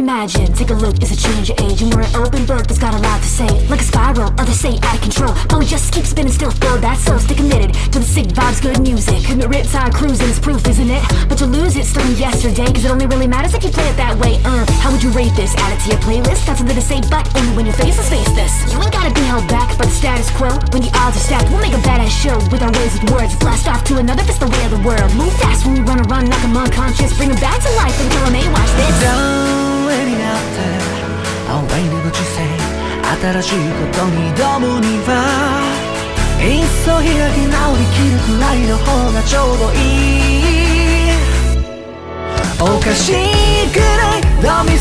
imagine. Take a look, it's a change of age, and we're an open book that's got a lot to say. Like a spiral, others say out of control, but we just keep spinning, still throw that soul. Stay committed to the sick vibes, good music. Commit riptide cruising is proof, isn't it? But you lose it still in yesterday, cause it only really matters if you play it that way. Uh, how would you rate this? Add it to your playlist? Got something to say, but only when your faces face this. You ain't gotta be held back by the status quo. When the odds are stacked, we'll make a badass show with our ways with words. Blast off to another, it's the way of the world. Move fast when we run around, knock 'em unconscious. Bring 'em back to life and tell 'em, hey, watch this. 新しいことに挑むにはいっそ開き直りきるくらいの方がちょうどいい。おかしいくらい飲み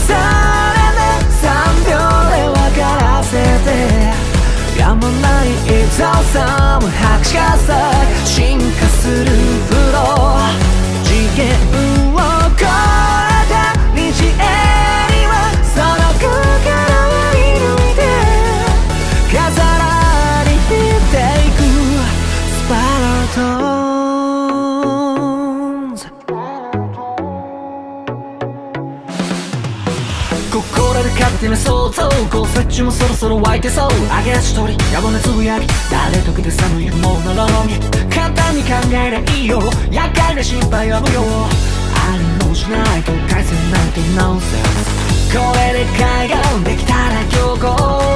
ここらで勝手な想像こう設置もそろそろ湧いてそう揚げ足取り野暮なつぶやき誰得で寒いもののみ簡単に考えりゃいいよ厄介な心配は無用ありもしないと返せなんてナンセンスこれで海岸できたら強行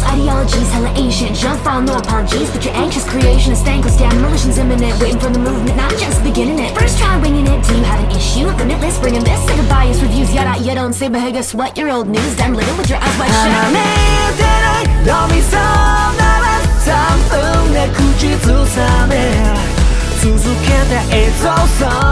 False ideologies, hella ancient. Jump found no apologies But your anxious creation is thankless. Yeah, imminent. Waiting for the movement, not just beginning it. First try winging it, do you have an issue? Limitless, bringing this to the bias Reviews, yada, you don't say But hey, guess what? Your old news done living with your eyes wide shut. 하나의 때를 너미서 나란 삼등 내 굳이 두삼해 수수께다 it's awesome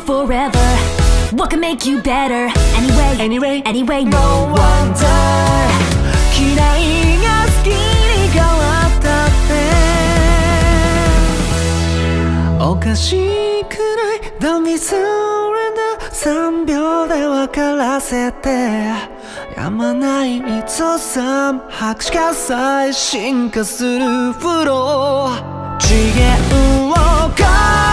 ズ Can ignore forever. What can make you better? Anyway, Anyway, anyway, No wonder 嫌いが好きに変わったっておかしいくらいダミスレな3秒で分からせてやまない It's awesome 拍手喝采進化するフロー次元を超え